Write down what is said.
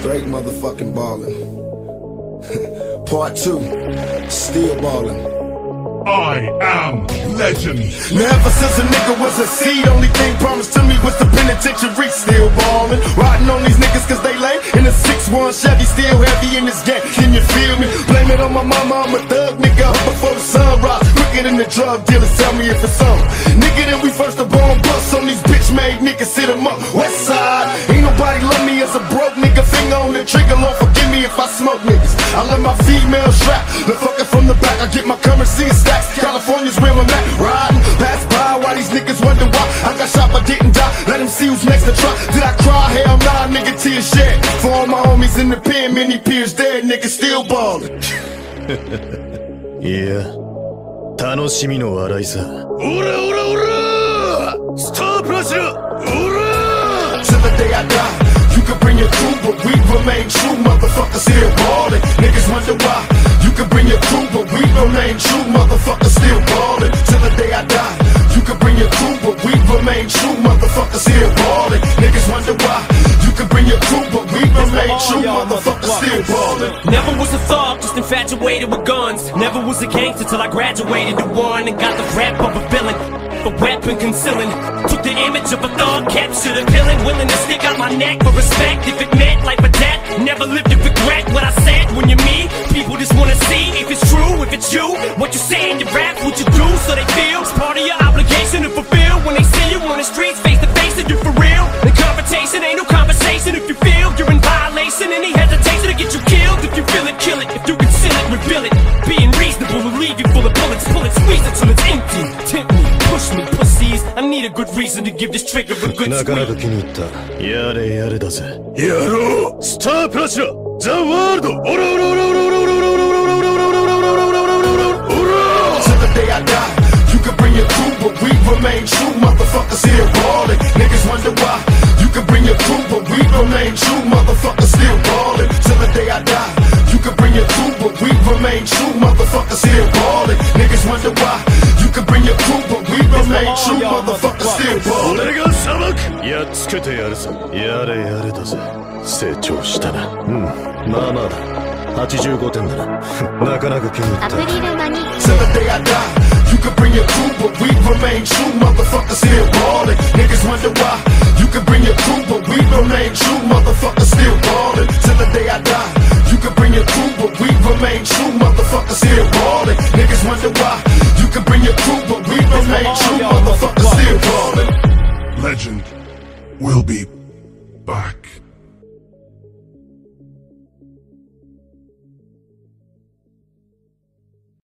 Straight motherfucking ballin'. Part two, still ballin'. I am legend. Now ever since a nigga was a seed, only thing promised to me was the penitentiary. Still ballin', riding on these niggas cause they lay in a 6-1 Chevy, still heavy in this game. Can you feel me? Blame it on my mama, I'm a thug nigga up before the sunrise. Quicker than the drug dealers, tell me if it's on. Nigga, then we first the born bust on these bitch made niggas, sit 'em up. West side, I let my female strap, the fucker from the back. I get my currency in stacks. California's where I'm at, riding pass by while these niggas wonder why I got shot but didn't die. Let them see who's next to try. Did I cry? Hell nah, nigga, tears shed. For all my homies in the pen, many peers dead, niggas still ballin'. いや楽しみの笑いさオラオラオラスタープラチナオラ Till the day I die, you can bring your crew, but we remain true. Motherfuckers still ballin'. Niggas wonder why. You can bring your crew, but we remain true. Motherfuckers still ballin'. Till the day I die, you can bring your crew, but we remain true. Motherfuckers still true. Motherfuckers still ballin'. Never was a thug, just infatuated with guns. Never was a gangster till I graduated to one and got the rap of a villain. The weapon concealing. Took the image of a thug, captured a villain, willing to stick out my neck for respect. If it meant life or death, never lived to regret what I said. When you're me, people just wanna see if it's true, if it's you. What you say in your rap, what you do, so they feel it's part of your obligation to fulfill. When they see you on the streets, it, reveal it. Being reasonable will leave you full of bullets. Pull it, squeeze it till it's empty. Tempt me, push me, pussies. I need a good reason to give this trigger a good なかなか squeeze. 気に入ったやれやれだぜやろうスタープラチナザ・ワールドオラオラオラオラオラオラオラオラオラオラオラオラオラオラオラオラオラオラ Till the day I die, you can bring your crew, but we remain true. Motherfuckers still ballin'. Niggas wonder why. You can bring your crew, but we remain true. Motherfuckers still ballin'. Till the day I die, you can bring your crew, but we remain true. Motherfuckers still ballin'. Niggas wonder why. You can bring your crew, but we remain true. Motherfuckers still ballin'. 俺が裁くやっつけてやるぞやれやれだぜ成長したなうんまあまあだ85点だななかなか気に入アったプリルマニ Till the day I die, you can bring your crew, but we remain true. Motherfuckers still ballin'. Niggas wonder why. You can bring your crew, but we remain true. Motherfuckers Motherfuckers still ballin'. Legend will be back